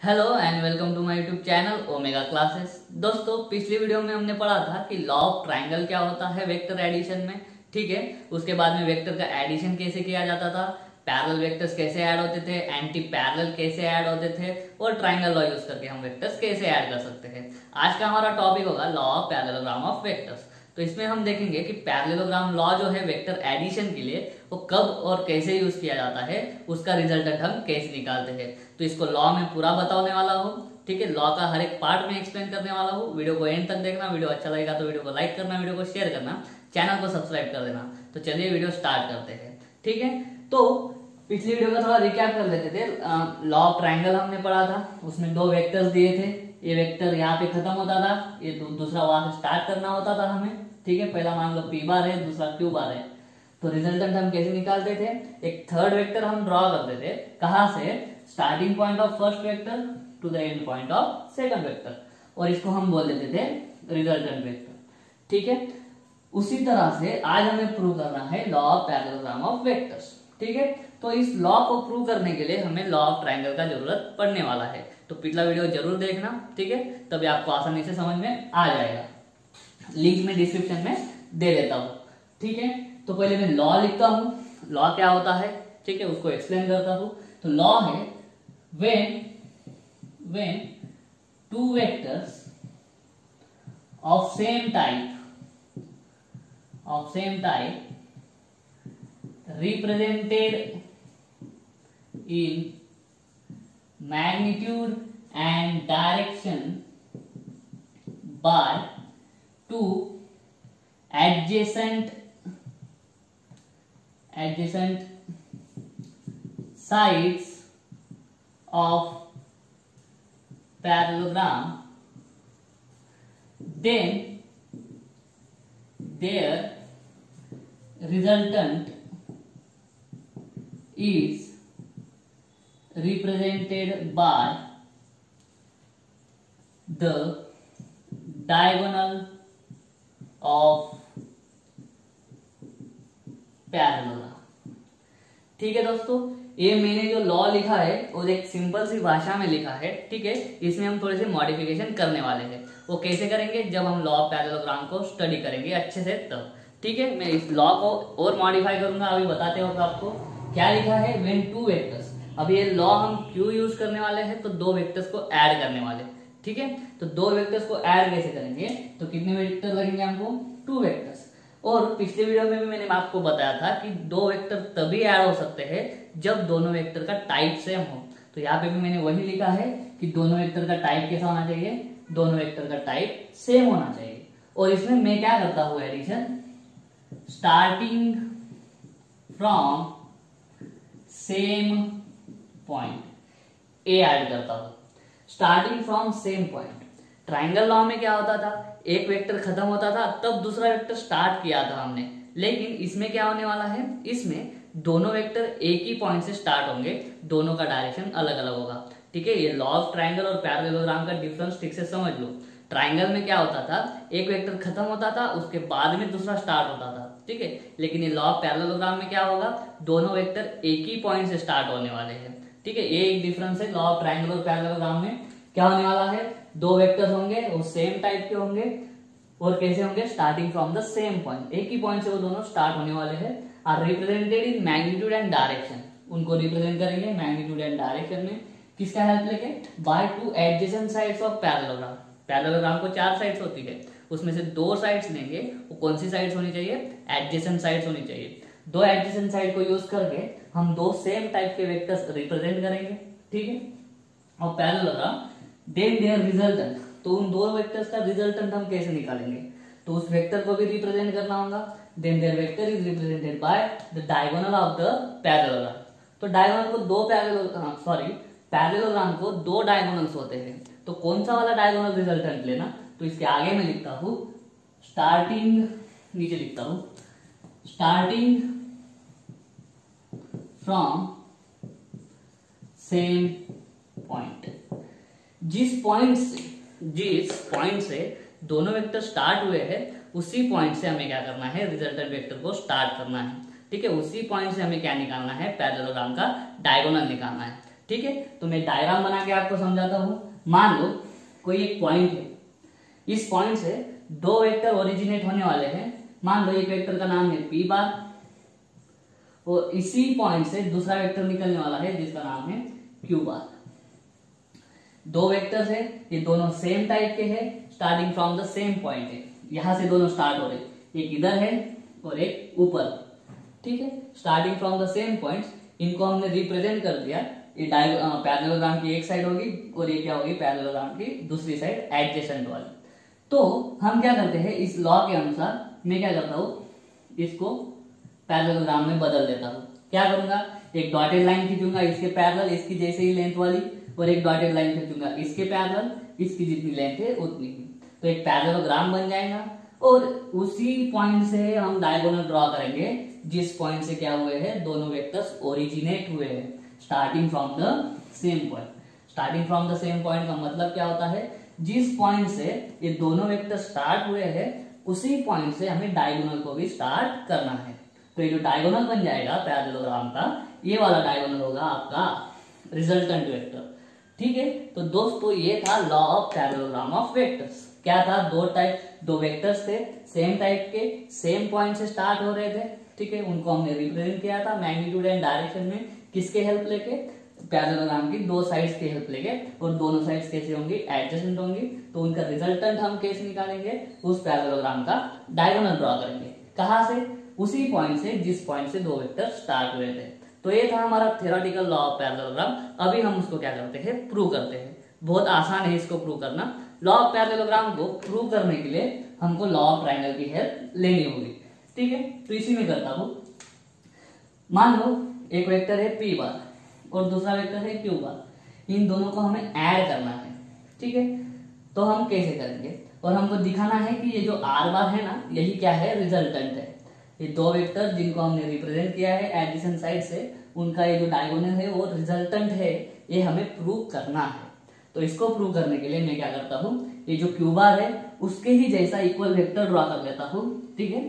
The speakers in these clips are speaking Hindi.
Hello and welcome to my YouTube channel Omega classes दोस्तों, पिछली वीडियो में हमने पढ़ा था कि लॉ ऑफ़ ट्राइंगल क्या होता है वेक्टर एडिशन में, ठीक है? उसके बाद में वेक्टर का एडिशन कैसे किया जाता था? पैरेलल वेक्टर्स कैसे ऐड होते थे? एंटी पैरेलल कैसे ऐड होते थे? और ट्राइंगल लॉ यूज़ करके हम वेक्टर्स कैसे ऐड कर सकते हैं? आज का हमारा टॉपिक होगा law of parallelogram of vectors तो इसमें हम देखेंगे कि पैरेललोग्राम लॉ जो है वेक्टर एडिशन के लिए वो कब और कैसे यूज़ किया जाता है, उसका रिजल्टेंट हम कैसे निकालते हैं। तो इसको लॉ में पूरा बताने वाला हूँ, ठीक है? लॉ का हर एक पार्ट में एक्सप्लेन करने वाला हूँ। वीडियो को एंड तक देखना वीडियो अच्छा लगेगा तो वीडियो को लाइक करना वीडियो को शेयर करना चैनल को सब्सक्राइब कर देना। तो चलिए वीडियो स्टार्ट करते हैं, ठीक है? तो पिछली वीडियो का थोड़ा रिकैप कर लेते थे। लॉ ऑफ़ हमने पढ़ा था, उसमें दो वेक्टर्स दिए थे। ये वेक्टर यहाँ पे खत्म होता था, ये दूसरा वहाँ से स्टार्ट करना होता था हमें। ठीक है, पहला मान लो पी बार है, दूसरा क्यू बार है। तो रिजल्टेंट हम कैसे निकालते थे? एक थर्ड वेक्टर हम ड्रॉ करते थे। कहा से? Starting point of first vector to the end point of second vector और इसको हम बोल देते थे रिजल्टेंट वेक्टर ठीक है? उसी तरह से आज हमें प्रूव करना है law of parallelogram of vectors ठीक है? तो इस लॉ को प्रूव करने के लिए हमें लॉ ऑफ़ ट्राइंगल का ज़रूरत पड़ने वाला है। तो पिछला वीडियो ज़रूर देखना, ठीक है? तभी आपको आसानी से समझ में आ जाएगा। लिंक में डिस्क्रिप्शन में दे देता हूँ। ठीक है? तो पहले मैं लॉ लिखता हूँ। लॉ क्या होता है? ठीक है, उसको एक्सप्लेन करता हूँ। तो लॉ है when when two vectors of same type of same type represented in magnitude and direction by two adjacent adjacent sides of parallelogram. Then their resultant is represented by the diagonal of parallelogram ठीक है दोस्तों, ये मैंने जो लॉ लिखा है वो एक सिंपल सी भाषा में लिखा है, ठीक है? इसमें हम थोड़े से मॉडिफिकेशन करने वाले हैं। वो कैसे करेंगे? जब हम लॉ ऑफ़ पैरेललोग्राम को स्टडी करेंगे अच्छे से, तब। ठीक है? मैं इस लॉ को और मॉडिफाई करूँगा, अभी बताते हो आपको क्या लिखा है। वेन टू वेक्टर्स अब ये लॉ हम क्यों यूज़ करने वाले हैं? तो दो वेक्टर्स को ऐड करने वाले ठीक है? तो दो वेक्टर्स को ऐड कैसे करेंगे? तो कितने वेक्टर लगेंगे हमको? टू वेक्टर्स और पिछले वीडियो में भी मैंने आपको बताया था कि दो वेक्टर तभी ऐड हो सकते हैं जब दोनों वेक्टर का टाइप सेम हो। तो यहाँ पे भी मैंने वही लिखा है कि दोनों वेक्टर का टाइप कैसा होना चाहिए? दोनों वेक्टर का टाइप सेम होना चाहिए। और इसमें मैं क्या करता हूँ addition starting from same point A add करता हूँ। Starting from same point triangle law में क्या होता था? एक वेक्टर खत्म होता था, तब दूसरा वेक्टर स्टार्ट किया था हमने। लेकिन इसमें क्या होने वाला है? इसमें दोनों वेक्टर एक ही पॉइंट से स्टार्ट होंगे, दोनों का डायरेक्शन अलग अलग होगा। ठीक है, ये लॉ ऑफ़ ट्राइंगल और पैरेललोग्राम का डिफरेंस ठीक से समझ लो। ट्राइंगल में क्या होता था? एक वेक्टर खत्म होता था, उसके बाद में दूसरा स्टार्ट होता था। ठीक है, लेकिन ये लॉ ऑफ़ पैरेललोग्राम में क्या होगा? दोनों वेक्टर एक ही पॉइंट से स्टार्ट होने वाले हैं। ठीक है, ये एक डिफरेंस है लॉ ऑफ़ ट्राइंगल और पैरेललोग्राम में क्या होने वाला है? दो वेक्टर्स होंगे, वो सेम टाइप के होंगे, और कैसे होंगे? Starting from the same point एक ही पॉइंट से वो दोनों स्टार्ट होने वाले हैं। Are represented in magnitude and direction उनको रिप्रेजेंट करेंगे मैग्नीट्यूड एंड डायरेक्शन में। किसका हेल्प लेके by two adjacent sides of parallelogram parallelogram को चार साइड्स होती है। उसमें से दो साइड्स लेंगे, वो कौन सी साइड्स होनी चाहिए? एडजेसेंट साइड्स होनी चाहिए। दो एडजेसेंट साइड को यूज़ करके हम दो सेम टाइप के वेक्टर्स रिप्रेजेंट करेंगे, ठीक है? और पैरेललोग्राम देन देयर रिजल्टेंट तो उन दो वेक्टर्स का रिजल्टेंट हम कैसे निकालेंगे? तो उस वेक्टर को भी रिप्रेजेंट करना होगा then there vector is represented by the diagonal of the parallelogram तो डायगोनल को दो पैरेलल सॉरी पैरेललोग्राम को दो डायगोनल्स होते हैं। तो कौन सा वाला डायगोनल रिजल्टेंट लेना? तो इसके आगे मैं लिखता हूँ स्टार्टिंग नीचे लिखता हूँ स्टार्टिंग फ्रॉम सेम पॉइंट जिस पॉइंट से, जिस पॉइंट से दोनों वेक्टर स्टार्ट हुए हैं, उसी पॉइंट से हमें क्या करना है? रिजल्टेंट वेक्टर को स्टार्ट करना है। ठीक है? उसी पॉइंट से हमें क्या निकालना है? पैरेललोग्राम का डायगोनल निकालना है। ठीक है? तो मैं डायग्राम बना के आपको समझाता हूँ। मान लो, कोई एक पॉइंट है। इस पॉइंट से दो वेक्टर ओरिजिनेट होने वाले हैं। मान लो एक वेक्टर का नाम है पी बार और इसी पॉइंट से दूसरा वेक्टर निकलने वाला है, जिसका नाम है क्यू बार दो वेक्टर्स है, ये दोनों सेम टाइप के हैं starting from the same point है. यहाँ से दोनों स्टार्ट हो रहे एक इधर है और एक ऊपर. ठीक है? Starting from the same point इनको हमने रिप्रेजेंट कर दिया. ये पैरेललोग्राम की एक साइड होगी और ये क्या होगी? पैरेललोग्राम की दूसरी साइड एडजेसेंट वाली. तो हम क्या करते हैं? इस लॉ के अनुसार मैं क्या करता हूँ? इसको पैरेललोग्राम में बदल देता हूँ। क्या करूँगा? एक डॉटेड लाइन खींचूँगा, इसके पैरेलल, इसकी जैसे ही लेंथ वाली, और एक डॉटेड लाइन खींचूँगा। इसके पैरेलल, इसकी जितनी लेंथ है, उतनी ही। तो एक पैरेललोग्राम बन जाएगा, और उसी पॉइंट से हम डायगोनल ड्रॉ करेंगे, जिस पॉइंट से क्या हुए हैं, दोनों वेक्टर्स ओरिजिनेट हुए हैं। Starting from the same point starting from the same point का मतलब क्या होता है? जिस पॉइंट से ये दोनों वेक्टर स्टार्ट हुए हैं, उसी पॉइंट से हमें डायगोनल को भी स्टार्ट करना है। तो ये जो डायगोनल बन जाएगा पैरेललोग्राम का, ये वाला डायगोनल होगा आपका रिजल्टेंट वेक्टर ठीक है? तो दोस्तों, ये था law of parallelogram of vectors क्या था? दो टाइप दो वेक्टर्स थे सेम टाइप के सेम पॉइंट से स्टार्ट हो रहे थे। ठीक है? उनको हमने रिप्रेजेंट किया था मैग्नीट्यूड एंड डायरेक्शन में। किसके हेल्प लेके? पैरेललोग्राम की दो साइड्स की हेल्प लेके, और दोनों साइड्स कैसे होंगी? एडजस्टेंट होंगी। तो उनका रिजल्टेंट हम कैसे निकालेंगे, उस पैरेललोग्राम का डायगोनल ड्रॉ करेंगे। कहा से? उसी पॉइंट से, जिस पॉइंट से दो वेक्टर स्टार्ट हुए थे। तो ये था हमारा थ्योरेटिकल लॉ ऑफ़ पैरेललोग्राम अभी हम उसको क्या करते हैं? प्रूव करते हैं। बहुत आसान है इसको प्रूव करना। लॉ ऑफ़ पैरेललोग्राम को प्रूव करने के लिए हमको लॉ ऑफ़ ट्राइंगल की हेल्प लेनी होगी। ठीक है? तो इसी में करता हूँ। मान लो, एक वेक्टर है पी बार और दूसरा वेक्टर है क्यू बार इन दोनों को हमें ऐड करना है। ठीक है? तो हम कैसे करेंगे? और हमको दिखाना है कि ये जो आर बार है ना, यही क्या है? रिजल्टेंट है। ये दो वेक्टर जिनको हमने रिप्रेजेंट किया है एडिशन साइड से, उनका ये जो डायगोनल है वो रिजल्टेंट है, ये हमें प्रूव करना है। तो इसको प्रूव करने के लिए मैं क्या करता हूँ, ये जो क्यू बार है, उसके ही जैसा इक्वल वेक्टर ड्रॉ कर लेता हूँ, ठीक है?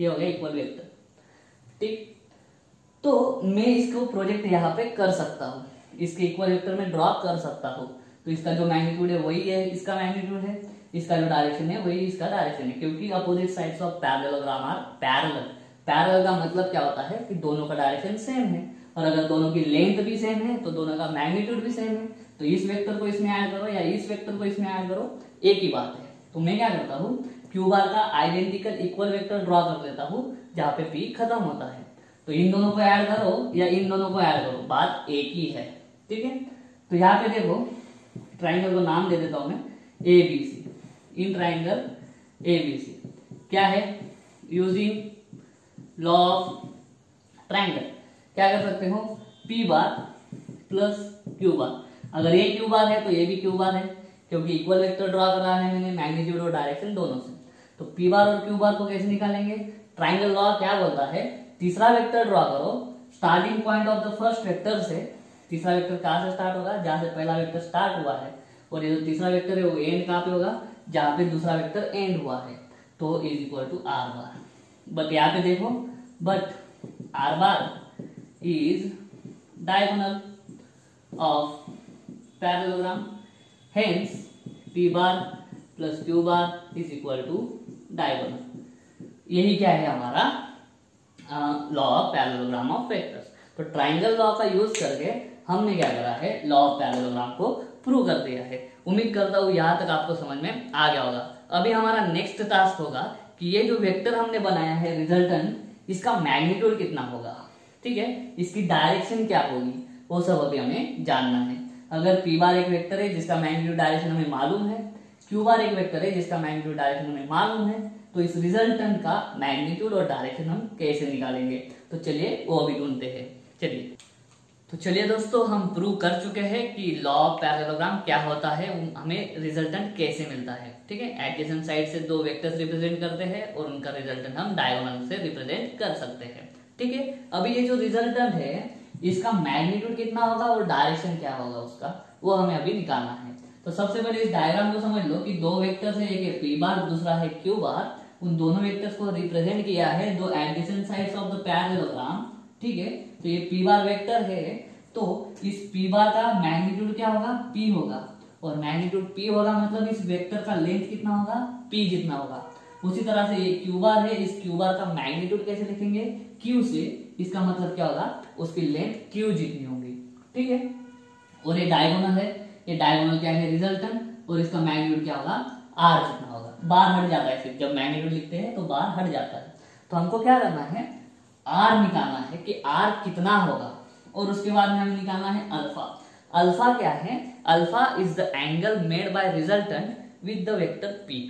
ये हो गया इक्वल वेक्टर ठीक? तो मैं इसको प्रोजेक्ट यहाँ पे कर सकता हूँ, इसके इक्वल वेक्टर में ड्रॉ कर सकता हूँ। तो इसका जो मैग्नीट्यूड है वही है, इसका मैग्नीट्यूड है। इसका जो डायरेक्शन है, वही इसका डायरेक्शन है। क्योंकि opposite sides of parallelogram are parallel parallel का मतलब क्या होता है कि दोनों का डायरेक्शन सेम है। और अगर दोनों की लेंथ भी सेम है तो दोनों का मैग्नीट्यूड भी सेम है। तो इस वेक्टर को इसमें ऐड करो या इस वेक्टर को इसमें ऐड करो, एक ही बात है। तो मैं क्या करता हूँ क्यू बार का आइडेंटिकल इक्वल वेक्टर ड्रॉ कर देता हूँ, जहाँ पे पी खत्म होता है। तो इन दोनों को ऐड करो या इन दोनों को ऐड करो, बात एक ही है। ठीक है? तो यहाँ पे देखो ट्राइंगल को नाम दे देता हूँ मैं A B C in triangle A B C क्या है? यूजिंग लॉ ऑफ़ ट्राइंगल क्या कर सकते हो? P bar plus Q bar अगर ये क्यू बार है तो ये भी क्यू बार है, क्योंकि इक्वल वेक्टर ड्रॉ करा है मैंने मैग्नीट्यूड और डायरेक्शन दोनों से. तो पी बार और क्यू बार को कैसे निकालेंगे? ट्राइंगल लॉ क्या बोलता है? तीसरा वेक्टर ड्रॉ करो. Starting point of the first vector से तीसरा वेक्टर कहाँ से स्टार्ट होगा? जहाँ से पहला वेक्टर स्टार्ट हुआ है. और ये जो तीसरा वेक्टर है, वो एंड कहाँ पे होगा? जहाँ पे दूसरा वेक्टर एंड हुआ है तो is equal to R bar but यहाँ पे देखो but R bar is diagonal of parallelogram hence P bar plus Q bar is equal to diagonal यही क्या है हमारा law of parallelogram of vectors तो ट्राइंगल लॉ का यूज़ करके हमने क्या करा है लॉ ऑफ़ पैरेललोग्राम को प्रूव कर दिया है। उम्मीद करता हूँ यहाँ तक आपको समझ में आ गया होगा। अभी हमारा नेक्स्ट टास्क होगा कि ये जो वेक्टर हमने बनाया है रिजल्टेंट इसका मैग्नीट्यूड कितना होगा? ठीक है? इसकी डायरेक्शन क्या होगी? वो सब अभी हमें जानना है। अगर पी बार एक वेक्टर है, जिसका मैग्नीट्यूड डायरेक्शन हमें मालूम है क्यू बार एक वेक्टर है, जिसका मैग्नीट्यूड डायरेक्शन हमें मालूम है तो इस रिजल्टेंट का मैग्नीट्यूड और डायरेक्शन हम कैसे निकालेंगे? तो चलिए वो अभी ढूंढते हैं। चलिए। तो चलिए दोस्तों, हम प्रूव कर चुके हैं कि लॉ ऑफ़ पैरेललोग्राम क्या होता है हमें रिजल्टेंट कैसे मिलता है, ठीक है? एडजेसेंट साइड से दो वेक्टर्स रिप्रेजेंट करते हैं और उनका रिजल्टेंट हम डायगोनल से रिप्रेजेंट कर सकते हैं, ठीक है? अभी ये जो रिजल्टेंट है, इसका मैग्नीट्यूड कितना होगा और डायरेक्शन क्या होगा उसका, वो हमें अभी निकालना है। तो सबसे पहले इस डायग्राम को समझ लो कि दो वेक्टर्स है, एक है पी बार दूसरा है क्यू बार उन दोनों वेक्टर्स को रिप्रेजेंट किया है दो adjacent sides of the parallelogram ठीक है? तो ये पी बार वेक्टर है तो इस पी बार का मैग्नीट्यूड क्या होगा? पी होगा। और मैग्नीट्यूड पी होगा मतलब इस वेक्टर का लेंथ कितना होगा? पी जितना होगा। उसी तरह से ये क्यू बार है, इस क्यू बार का मैग्नीट्यूड कैसे लिखेंगे? क्यू से इसका मतलब क्या होगा? उसकी लेंथ क्यू जितनी होगी। ठीक है? और ये डायगोनल है। ये डायगोनल क्या है? रिजल्टेंट और इसका मैग्नीट्यूड क्या होगा? आर जितना होगा। बार हट जाता है फिर। जब मैग्नीट्यूड लिखते हैं तो बार हट जाता है। तो हमको क्या करना है? आर निकालना है कि आर कितना होगा। और उसके बाद में हमें निकालना है अल्फ़ा अल्फ़ा क्या है? Alpha is the angle made by resultant with the vector P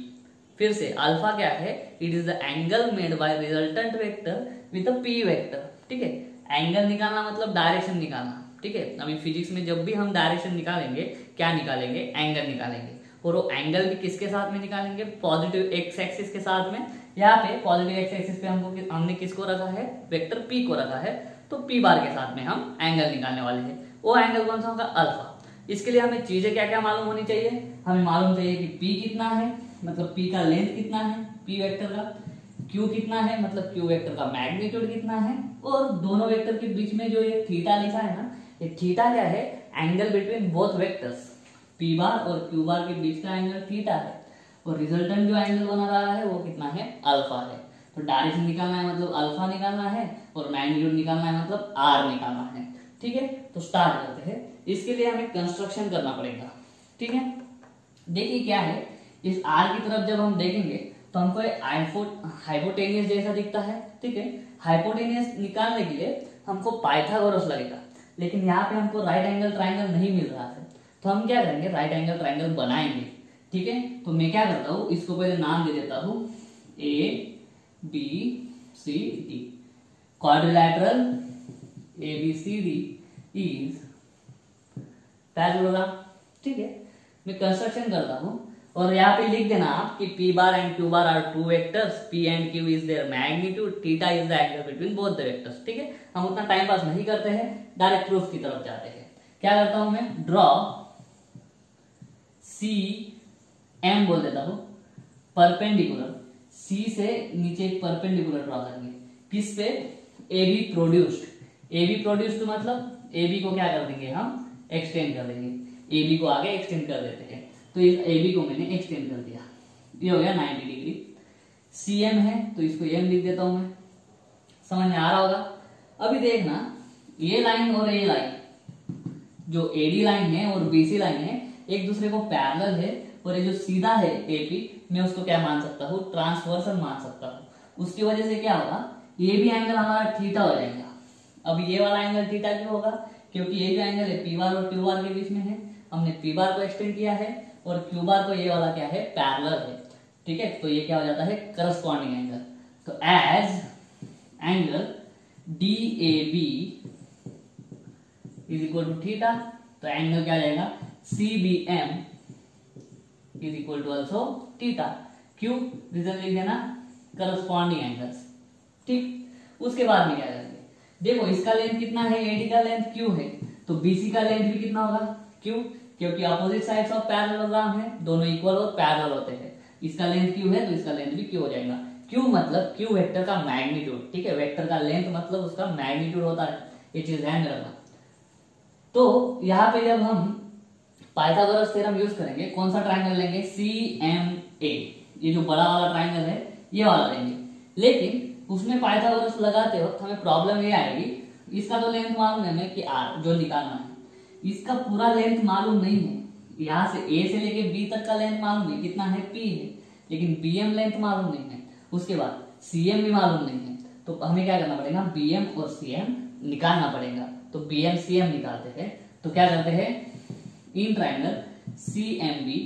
फिर से अल्फ़ा क्या है? It is the angle made by resultant vector with the P vector ठीक है? एंगल निकालना मतलब डायरेक्शन निकालना। ठीक है? अभी फिजिक्स में जब भी हम डायरेक्शन निकालेंगे, क्या निकालेंगे? एंगल निकालेंगे। और वो एंगल भी किसके साथ में निकालेंगे? पॉजिटिव एक्स एक्सिस के साथ में। यहाँ पे पॉजिटिव एक्स एक्सिस पे हमको हमने किसको रखा है? वेक्टर पी को रखा है। तो पी बार के साथ में हम एंगल निकालने वाले हैं। वो एंगल कौन सा होगा? अल्फ़ा इसके लिए हमें चीज़ें क्या क्या मालूम होनी चाहिए? हमें मालूम चाहिए कि पी कितना है मतलब पी का लेंथ कितना है पी वेक्टर का क्यू कितना है मतलब क्यू वेक्टर का मैग्नीट्यूड कितना है, और दोनों वेक्टर के बीच में जो ये थीटा लिखा है ना, ये थीटा क्या है? Angle between both vectors P bar और क्यू बार के बीच का एंगल थीटा है। और रिजल्टेंट जो एंगल बना रहा है, वो कितना है? अल्फ़ा है। तो डायरेक्शन निकालना है मतलब अल्फ़ा निकालना है और मैग्नीट्यूड निकालना है मतलब आर निकालना है। ठीक है? तो स्टार्ट करते हैं। इसके लिए हमें कंस्ट्रक्शन करना पड़ेगा। ठीक है? देखिए क्या है। इस आर की तरफ़ जब हम देखेंगे तो हमको हाइपोटेनियस जैसा दिखता है। ठीक है? हाइपोटेनियस निकालने के लिए हमको पाइथागोरस लगेगा। लेकिन यहाँ पे हमको राइट एंगल ट्राइंगल नहीं मिल रहा है। तो हम क्या करेंगे? राइट एंगल ट्राइंगल बनाएँगे। ठीक है? तो मैं क्या करता हूँ? इसको पहले नाम दे देता हूँ। A B C D quadrilateral A B C D is parallelogram ठीक है? मैं कंस्ट्रक्शन करता हूँ। और यहाँ पे लिख देना आप कि p bar and q bar are two vectors p and q is their magnitude theta is the angle between both the vectors ठीक है? हम उतना टाइम पास नहीं करते हैं। डायरेक्ट प्रूफ की तरफ़ जाते हैं। क्या करता हूँ मैं? ड्रॉ सी एम बोल देता हूँ। परपेंडिकुलर सी से नीचे एक परपेंडिकुलर ड्रॉ करेंगे। किस पे? A B produced A B produced मतलब ए बी को क्या कर देंगे हम? एक्सटेंड कर देंगे। ए बी को आगे एक्सटेंड कर देते हैं। तो इस ए बी को मैंने एक्सटेंड कर दिया। ये हो गया 90 डिग्री सी एम है तो इसको एम लिख देता हूँ मैं। समझ में आ रहा होगा? अभी देखना, ये लाइन और ये लाइन जो एडी लाइन है और बीसी लाइन है, एक दूसरे को पैरेलल है और ये जो सीधा है एपी मैं उसको क्या मान सकता हूँ? ट्रांसवर्सल मान सकता हूँ। उसकी वजह से क्या होगा? ये भी एंगल हमारा थीटा हो जाएगा। अब ये वाला एंगल थीटा क्यों होगा? क्योंकि ये जो एंगल है पी बार और क्यू बार के बीच में है। हमने पी बार को एक्सटेंड किया है और क्यू बार को ये वाला क्या है? पैरेलल है। ठीक है? तो ये क्या हो जाता है? करस्पॉन्डिंग एंगल तो as angle D A B is equal to theta तो एंगल क्या जाएगा? C B M is equal to also theta Q reason लिख देना करस्पॉन्डिंग एंगल्स ठीक? उसके बाद में क्या करेंगे? देखो, इसका लेंथ कितना है? एडी का लेंथ क्यू है। तो बीसी का लेंथ भी कितना होगा? क्यू क्योंकि अपोजिट साइड्स ऑफ़ पैरेललोग्राम है, दोनों इक्वल और पैरेलल होते हैं। इसका लेंथ क्यू है तो इसका लेंथ भी क्यू हो जाएगा। क्यू मतलब क्यू वेक्टर का मैग्नीट्यूड ठीक है? वेक्टर का लेंथ मतलब उसका मैग्नीट्यूड होता है। ये चीज़ ध्यान रखना। तो यहाँ पे जब हम पाइथागोरस थ्योरम यूज़ करेंगे। कौन सा ट्राइंगल लेंगे? सी एम ए ये जो बड़ा वाला ट्राइंगल है, ये वाला लेंगे। लेकिन उसमें पाइथागोरस लगाते वक्त हमें प्रॉब्लम ये आएगी। इसका तो लेंथ मालूम है हमें कि आर जो निकालना है। इसका पूरा लेंथ मालूम नहीं है। यहाँ से ए से लेके बी तक का लेंथ मालूम नहीं, कितना है पी है। लेकिन बी एम लेंथ मालूम नहीं है। उसके बाद सी एम भी मालूम नहीं है। तो हमें क्या करना पड़ेगा? बी एम और सी एम निकालना पड़ेगा। तो बी एम सी एम निकालते हैं। तो क्या करते हैं? In triangle C M B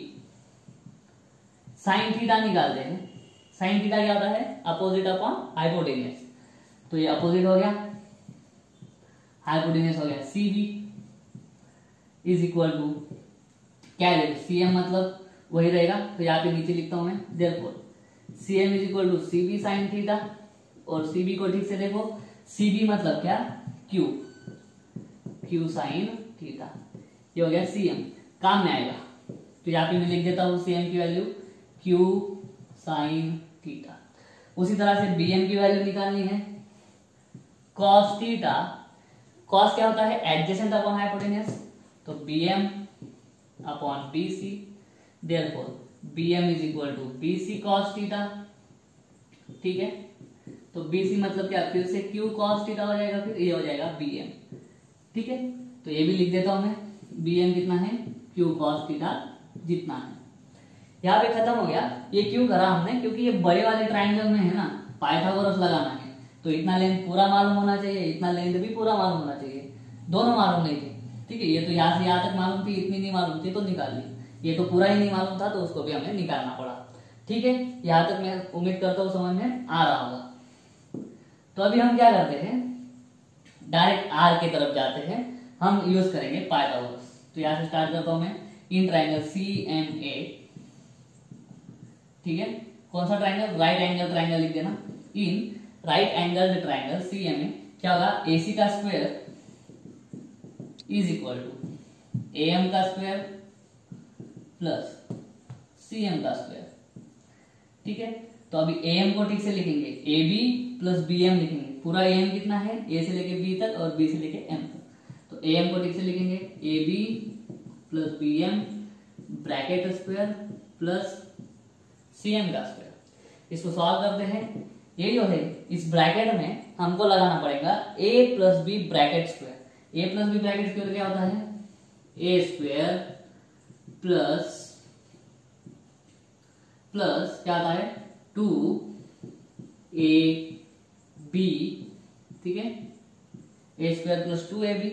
sine theta निकालते हैं साइन थीटा क्या होता है? अपोजिट अपॉन हाइपोटेनियस तो ये अपोजिट हो गया। हाइपोटेनियस हो गया C B is equal to क्या है? सी एम मतलब वही रहेगा। तो यहाँ पे नीचे लिखता हूँ मैं। There C M is equal to C B sine theta और सी बी को ठीक से देखो। सी बी मतलब क्या? क्यू क्यू साइन थीटा ये हो गया सी एम काम में आएगा। तो यहाँ पे मैं लिख देता हूँ सी एम की वैल्यू क्यू साइन थीटा उसी तरह से बी एम की वैल्यू निकालनी है। कॉस थीटा कॉस क्या होता है? एडजेसेंट अपॉन हाइपोटेनियस तो B M upon B C therefore B M is equal to B C cos theta ठीक है? तो बी सी मतलब क्या? फिर से क्यू कॉस टीटा हो जाएगा, फिर ये हो जाएगा बी एम ठीक है? तो ये भी लिख देता हूँ मैं। बी एम कितना है? क्यू कॉस टीटा जितना है। यहाँ पे खत्म हो गया। ये क्यों करा हमने, क्योंकि ये बड़े वाले ट्राइंगल में है ना पाइथागोरस लगाना है। तो इतना लेंथ पूरा मालूम होना चाहिए, इतना लेंथ भी पूरा मालूम होना चाहिए। दोनों मालूम नहीं थे। ठीक है, ये तो यहाँ से यहाँ तक मालूम थी, इतनी नहीं मालूम थी तो निकाल ली। ये तो पूरा ही नहीं मालूम था तो उसको भी हमें निकालना पड़ा। ठीक है, यहाँ तक मैं उम्मीद करता हूँ समझ में आ रहा होगा। तो अभी हम क्या करते हैं? डायरेक्ट आर की तरफ़ जाते हैं। हम यूज़ करेंगे पाइथागोरस तो यहाँ से स्टार्ट करता हूँ मैं। इन ट्राइंगल सी एम ए ठीक है? कौन सा ट्राइंगल राइट एंगल ट्राइंगल लिख देना। In right angle triangle C M A क्या होगा? ए सी का square is equal to A M का स्क्वायर प्लस सी एम का स्क्वायर ठीक है? तो अभी ए एम को ठीक से लिखेंगे। A B plus B M लिखेंगे। पूरा ए एम कितना है? ए से लेके बी तक और बी से लेके एम तक। ए एम को ठीक से लिखेंगे A B plus B M bracket square plus C M का स्क्वायर इसको सॉल्व करते हैं। ये जो है, इस ब्रैकेट में हमको लगाना पड़ेगा A plus B bracket square A plus B bracket square क्या होता है? ए स्क्वायर प्लस प्लस क्या आता है? टू ए बी ठीक है? A square plus two A B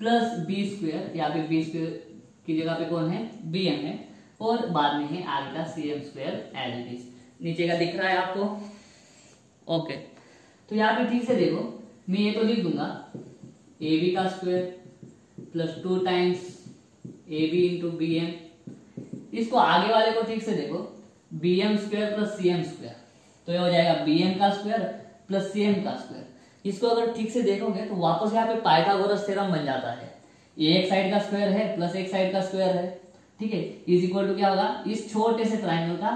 plus B square, यहाँ पे बी स्क्वेयर की जगह पे कौन है? बी एम है। और बाद में है आगे का सी एम स्क्वायर एल नीचे का दिख रहा है आपको? ओके। तो यहाँ पे ठीक से देखो, मैं ये तो लिख दूँगा, ए बी का square plus two times A B into B M. इसको आगे वाले को ठीक से देखो, B M square plus C M square. तो ये हो जाएगा बी एम का स्क्वेयर प्लस सी एम का स्क्वायर। इसको अगर ठीक से देखोगे तो वापस यहाँ पे पाइथागोरस थ्योरम बन जाता है। ये एक साइड का स्क्वायर है, प्लस एक साइड का स्क्वायर है। ठीक है? इज़ इक्वल टू क्या होगा? इस छोटे से ट्राइंगल का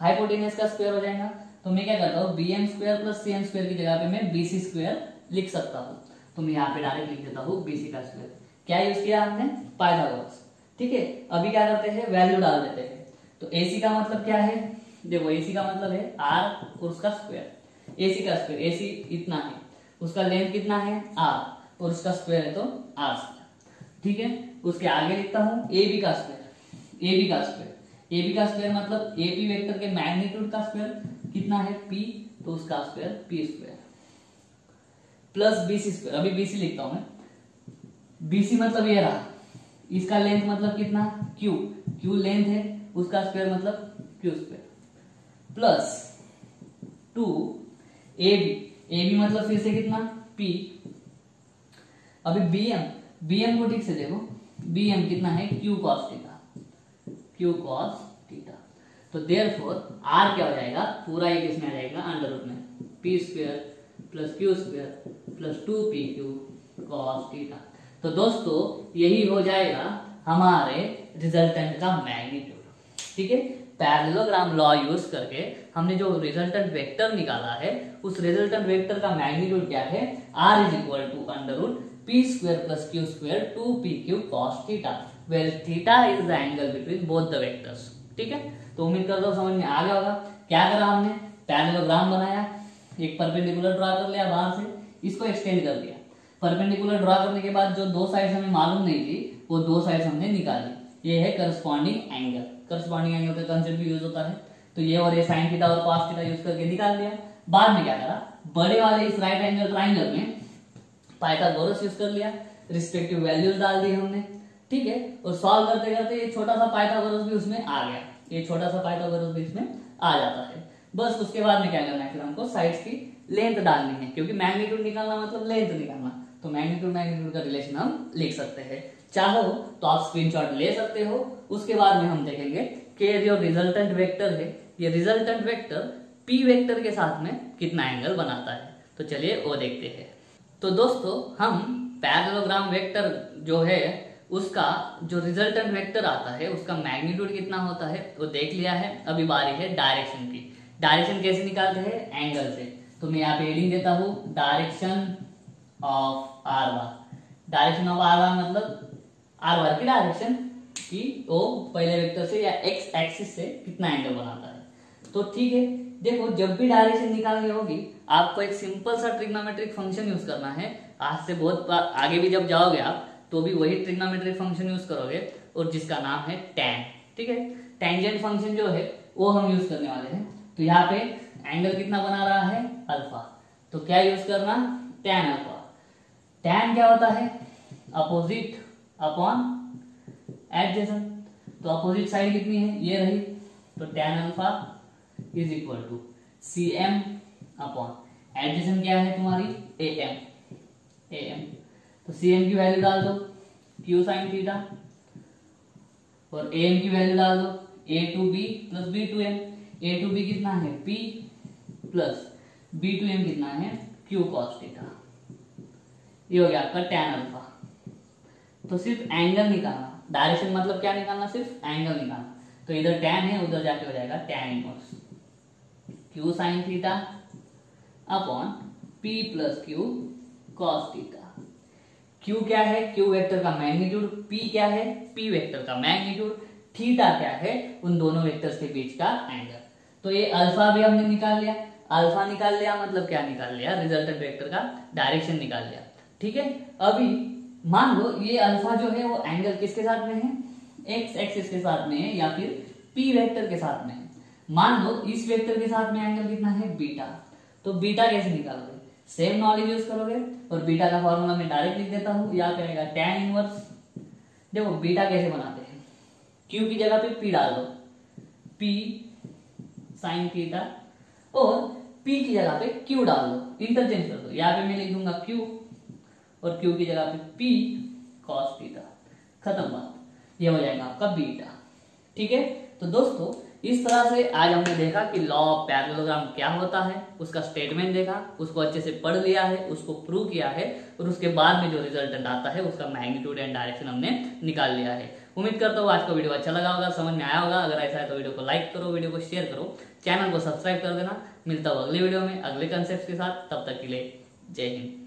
हाइपोटेनियस का स्क्वायर हो जाएगा। तो मैं क्या करता हूँ? B M square plus C M square की जगह पे मैं बी सी स्क्वायर लिख सकता हूँ। तो मैं यहाँ पे डायरेक्ट लिख देता हूँ बीसी का स्क्वायर क्या यूज़ किया हमने? पाइथागोरस। ठीक है? अभी क्या करते हैं? वैल्यू डाल देते हैं। तो एसी का मतलब क्या है? देखो एसी का मतलब है आर और उसका स्क्वायर एसी का स्क्वायर एसी इतना है। उसका लेंथ कितना है? आर और उसका स्क्वायर है तो आर स्क्वायर ठीक है? उसके आगे लिखता हूँ ए बी का स्क्वायर ए बी का स्क्वायर ए बी का स्क्वायर मतलब ए पी वेक्टर के मैग्नीट्यूड का स्क्वायर कितना है? पी तो उसका square P square plus BC square अभी बीसी लिखता हूँ मैं. बीसी मतलब ये रहा. इसका लेंथ मतलब कितना? क्यू क्यू लेंथ है, उसका स्क्वायर मतलब Q square plus two A B A B मतलब फिर से कितना? पी अभी बी एम बी एम को ठीक से देखो। बी एम कितना है? Q cos theta Q cos theta तो देर फोर आर क्या हो जाएगा? पूरा एक इसमें आ जाएगा? अंडर रूट में। P square plus Q square plus two P Q cos theta तो दोस्तों, यही हो जाएगा हमारे रिजल्टेंट का मैग्नीट्यूड ठीक है? पैरेललोग्राम लॉ यूज़ करके हमने जो रिजल्टेंट वेक्टर निकाला है, उस रिजल्टेंट वेक्टर का मैग्नीट्यूड क्या है? R is equal to under root P square plus Q square two P Q cos theta well theta is the angle between both the vectors ठीक है? तो उम्मीद करता हूँ समझ में आ गया होगा। क्या करा हमने? पैरेललोग्राम बनाया। एक परपेंडिकुलर ड्रॉ कर लिया बाहर से। इसको एक्सटेंड कर दिया। परपेंडिकुलर ड्रॉ करने के बाद जो दो साइड हमें मालूम नहीं थी, वो दो साइड हमने निकाली। ये है करस्पॉन्डिंग एंगल करस्पॉन्डिंग एंगल का कंसेप्ट भी यूज़ होता है। तो ये और ये साइन थीटा और कॉस थीटा यूज़ करके निकाल दिया। बाद में क्या करा? बड़े वाले इस राइट एंगल ट्राइंगल में पाइथागोरस यूज़ कर लिया। रिस्पेक्टिव वैल्यूज़ डाल दी हमने। ठीक है? और सॉल्व करते करते ये छोटा सा पाइथागोरस भी उसमें आ गया। ये छोटा सा पाइथागोरस भी इसमें आ जाता है। बस उसके बाद में क्या करना है फिर हमको साइड्स की लेंथ डालनी है। क्योंकि मैग्नीट्यूड निकालना मतलब लेंथ निकालना। तो मैग्नीट्यूड मैग्नीट्यूड का रिलेशन हम लिख सकते हैं। चाहो तो आप स्क्रीनशॉट ले सकते हो। उसके बाद में हम देखेंगे कि जो रिजल्टेंट वेक्टर है, ये रिजल्टेंट वेक्टर पी वेक्टर के साथ में कितना एंगल बनाता है। तो चलिए वो देखते हैं। तो दोस्तों, हम पैरेललोग्राम वेक्टर जो है, उसका जो रिजल्टेंट वेक्टर आता है, उसका मैग्नीट्यूड कितना होता है, वो देख लिया है। अभी बारी है डायरेक्शन की। डायरेक्शन कैसे निकालते हैं? एंगल से। तो मैं यहाँ पे एडिंग देता हूँ direction of R bar direction of R bar मतलब आर वार की डायरेक्शन कि वो पहले वेक्टर से या एक्स एक्सिस से कितना एंगल बनाता है। तो ठीक है, देखो, जब भी डायरेक्शन निकालनी होगी, आपको एक सिंपल सा ट्रिग्नोमेट्रिक फ़ंक्शन यूज़ करना है। आज से बहुत आगे भी जब जाओगे आप तो भी वही ट्रिग्नोमेट्रिक फ़ंक्शन यूज़ करोगे, और जिसका नाम है टैन ठीक है? टेंजेंट फ़ंक्शन जो है, वो हम यूज़ करने वाले हैं। तो यहाँ पे एंगल कितना बना रहा है? अल्फ़ा तो क्या यूज़ करना? टैन अल्फ़ा टैन क्या होता है? अपोजिट अपॉन एडजेसन तो अपोजिट साइड कितनी है? ये रही। तो tan alpha is equal to C M upon adjacent क्या है तुम्हारी? ए एम ए एम तो सी एम की वैल्यू डाल दो। क्यू साइन थीटा और ए एम की वैल्यू डाल दो। A to B plus B to M A to B कितना है? P plus B to M कितना है? क्यू कॉस थीटा ये हो गया आपका टैन अल्फ़ा तो सिर्फ़ एंगल निकालना। डायरेक्शन मतलब क्या निकालना? सिर्फ़ एंगल निकालना। तो इधर टैन है, उधर जाके हो जाएगा tan inverse Q sine theta upon P plus Q cos theta Q क्या है? क्यू वेक्टर का मैग्नीट्यूड पी क्या है? पी वेक्टर का मैग्नीट्यूड थीटा क्या है? उन दोनों वेक्टर्स के बीच का एंगल तो ये अल्फ़ा भी हमने निकाल लिया। अल्फ़ा निकाल लिया मतलब क्या निकाल लिया? रिजल्टेंट वेक्टर का डायरेक्शन निकाल लिया। ठीक है? अभी मान लो ये अल्फ़ा जो है वो एंगल किसके साथ में है? एक्स एक्सिस के साथ में है या फिर पी वेक्टर के साथ में है। मान लो इस वेक्टर के साथ में एंगल कितना है? बीटा तो बीटा कैसे निकालोगे? सेम नॉलेज यूज़ करोगे और बीटा का फॉर्मूला मैं डायरेक्ट लिख देता हूँ। या करेगा टेन इनवर्स देखो बीटा कैसे बनाते हैं? क्यू की जगह पे पी डाल दो। पी साइन थीटा और पी की जगह पे क्यू डाल दो। इंटरचेंज कर दो। यहाँ पे मैं लिख दूँगा क्यू और क्यू की जगह पे पी कॉस थीटा खत्म बात। ये हो जाएगा आपका बीटा ठीक है? तो दोस्तों, इस तरह से आज हमने देखा कि लॉ ऑफ़ पैरेललोग्राम क्या होता है, उसका स्टेटमेंट देखा, उसको अच्छे से पढ़ लिया है, उसको प्रूव किया है, और उसके बाद में जो रिज़ल्ट आता है, उसका मैग्नीट्यूड एंड डायरेक्शन हमने निकाल लिया है। उम्मीद करता हूँ आज का वीडियो अच्छा लगा होगा, समझ में आया होगा। अगर ऐसा है तो वीडियो को लाइक करो वीडियो को शेयर करो। चैनल को सब्सक्राइब कर देना। मिलता हूँ अगले वीडियो में, अगले कंसेप्ट के साथ। तब तक के लिए जय हिंद।